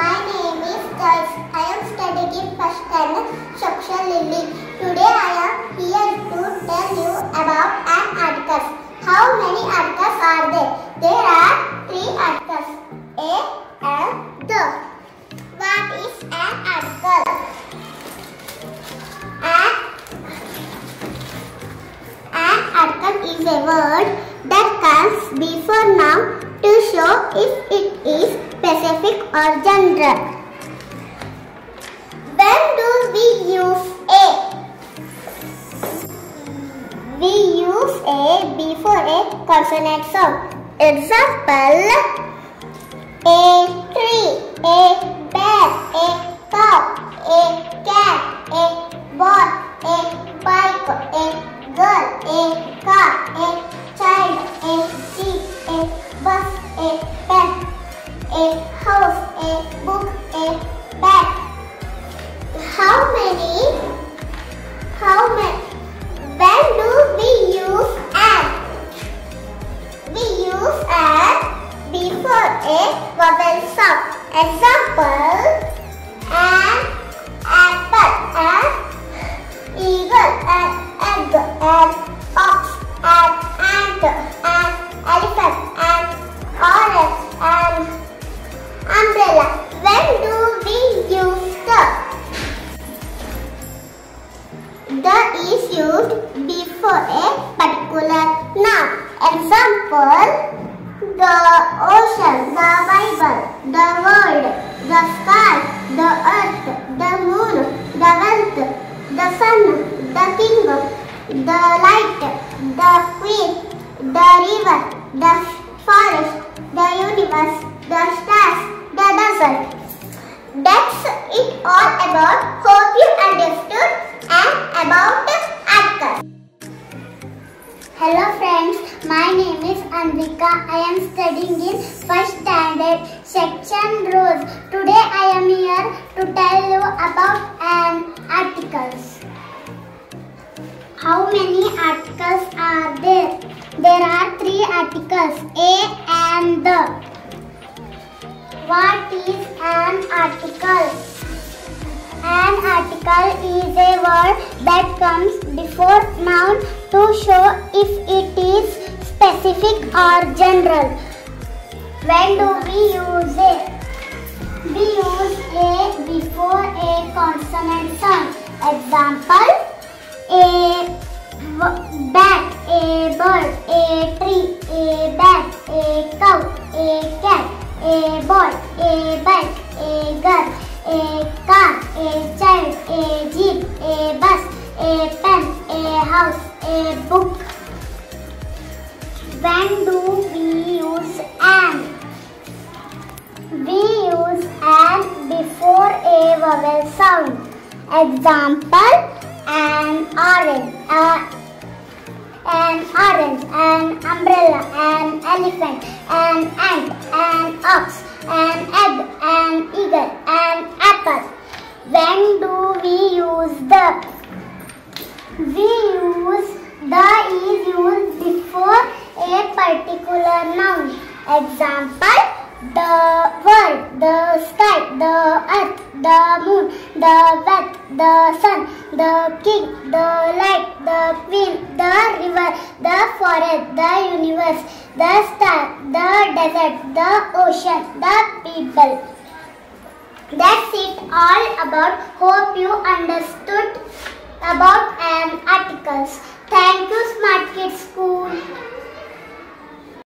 My name is Joyce. I am studying in first Shaksha Lily. Today I am here to tell you about an articles. How many articles are there? There are three articles. A and the. What is an article? An, an article is a word that comes before noun to show if it is specific or general. When do we use a? We use a before a consonant sound. Example A tree, a vowel sound. Example: an apple, an eagle, an egg, an ox, an ant, an elephant, an orange, an umbrella. When do we use the? The is used before a particular noun. Example: the ocean, the Bible, the world, the sky, the earth, the moon, the wealth, the sun, the king, the light, the queen, the river, the forest, the universe, the stars, the desert. That's it all about. Hope you understood section Rose. Today I am here to tell you about an articles. How many articles are there? There are three articles, a and the. What is an article? An article is a word that comes before noun to show if it is specific or general. When do we use it? Consonant sound. Example: a bat, a bird, a tree, a bag, a cow, a cat, a boy, a bike, a girl, a car, a child, a jeep, a bus, a pen, a house, a book. When do we use an? Sound. Example: an orange, a- an orange, an umbrella, an elephant, an ant, an ox, an egg, an eagle, an apple. When do we use the? We use the is used before a particular noun. Example: the wealth, the sun, the king, the light, the queen, the river, the forest, the universe, the star, the desert, the ocean, the people. That's it all about. Hope you understood about an articles. Thank you, Smart Kids School.